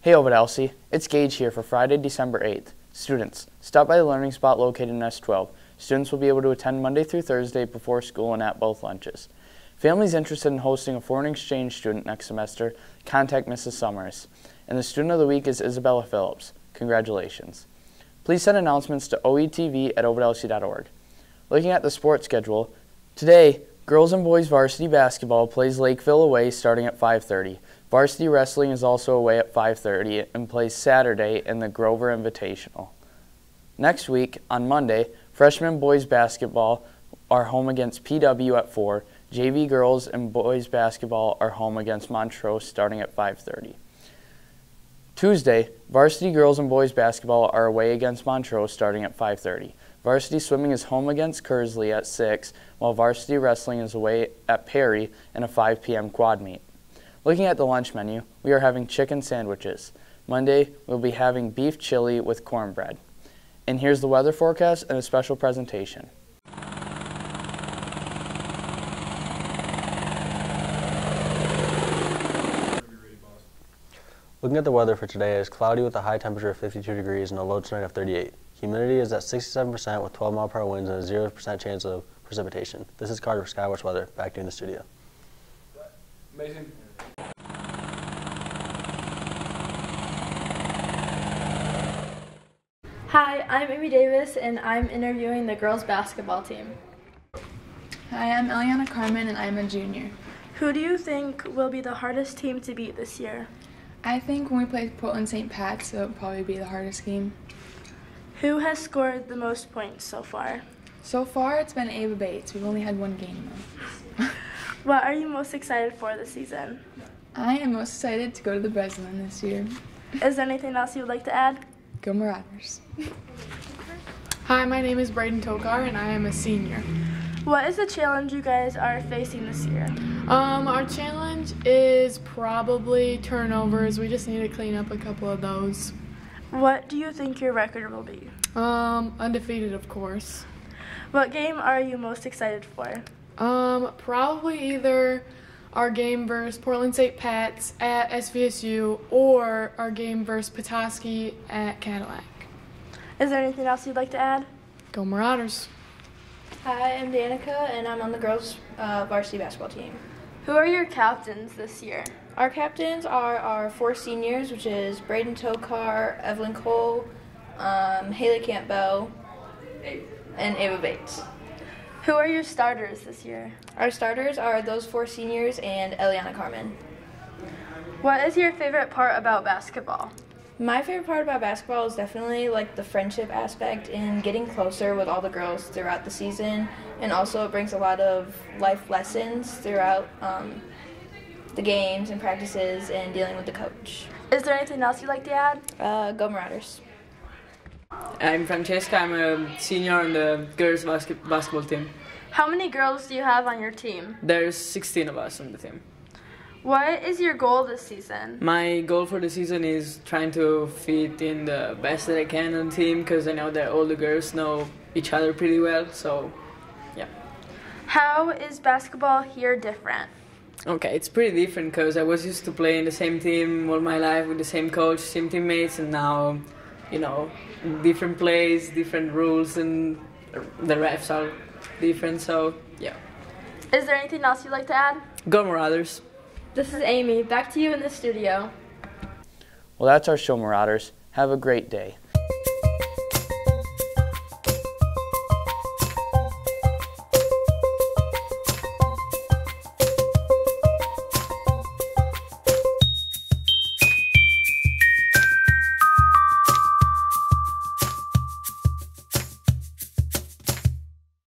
Hey Ovid Elsie, it's Gage here for Friday, December 8th. Students, stop by the Learning Spot located in S12. Students will be able to attend Monday through Thursday before school and at both lunches. Families interested in hosting a foreign exchange student next semester, contact Mrs. Summers. And the student of the week is Isabella Phillips. Congratulations. Please send announcements to oetv at ovidelsie.org. Looking at the sports schedule, today, girls and boys varsity basketball plays Lakeville away starting at 5.30. Varsity wrestling is also away at 5.30 and plays Saturday in the Grover Invitational. Next week, on Monday, freshman boys basketball are home against PW at 4. JV girls and boys basketball are home against Montrose starting at 5.30. Tuesday, varsity girls and boys basketball are away against Montrose starting at 5.30. Varsity swimming is home against Kearsley at 6, while varsity wrestling is away at Perry in a 5 p.m. quad meet. Looking at the lunch menu, we are having chicken sandwiches. Monday, we'll be having beef chili with cornbread. And here's the weather forecast and a special presentation. Looking at the weather for today, it is cloudy with a high temperature of 52 degrees and a low tonight of 38. Humidity is at 67% with 12 mile per hour winds and a 0% chance of precipitation. This is Carter Skywatch Weather. Back to you in the studio. Amazing. Hi, I'm Amy Davis and I'm interviewing the girls basketball team. Hi, I'm Eliana Carmen and I'm a junior. Who do you think will be the hardest team to beat this year? I think when we play Portland St. Pat's, it'll probably be the hardest game. Who has scored the most points so far? So far, it's been Ava Bates. We've only had one game though. What are you most excited for this season? I am most excited to go to the Breslin this year. Is there anything else you would like to add? Go Marauders. Hi, my name is Braden Tokar and I am a senior. What is the challenge you guys are facing this year? Um, our challenge is probably turnovers. We just need to clean up a couple of those. What do you think your record will be? Um, undefeated, of course. What game are you most excited for? Um, probably either our game versus Portland St. Pat's at SVSU or our game versus Petoskey at Cadillac. Is there anything else you'd like to add? Go Marauders. Hi, I'm Danica, and I'm on the girls' uh, varsity basketball team. Who are your captains this year? Our captains are our four seniors, which is Braden Tokar, Evelyn Cole, um, Haley Campbell, and Ava Bates. Who are your starters this year? Our starters are those four seniors and Eliana Carmen. What is your favorite part about basketball? My favorite part about basketball is definitely like the friendship aspect and getting closer with all the girls throughout the season, and also it brings a lot of life lessons throughout um, the games and practices and dealing with the coach. Is there anything else you'd like to add? Uh, go Marauders. I'm Francesca. I'm a senior on the girls basket- basketball team. How many girls do you have on your team? There's 16 of us on the team. What is your goal this season? My goal for the season is trying to fit in the best that I can on the team because I know that all the girls know each other pretty well. So, yeah. How is basketball here different? Okay, it's pretty different because I was used to playing the same team all my life with the same coach, same teammates, and now, you know, different plays, different rules, and the refs are different. So, yeah. Is there anything else you'd like to add? Go Marauders. This is Amy. Back to you in the studio. Well, that's our show, Marauders. Have a great day.